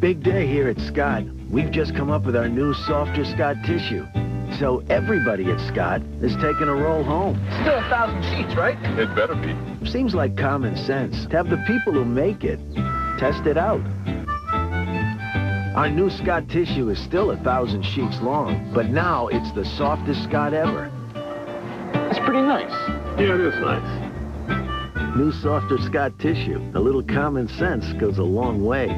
Big day here at Scott. We've just come up with our new softer Scott tissue. So everybody at Scott is taking a roll home. Still a thousand sheets, right? It better be. Seems like common sense to have the people who make it test it out. Our new Scott tissue is still a thousand sheets long, but now it's the softest Scott ever. That's pretty nice. Yeah, it is nice. New softer Scott tissue. A little common sense goes a long way.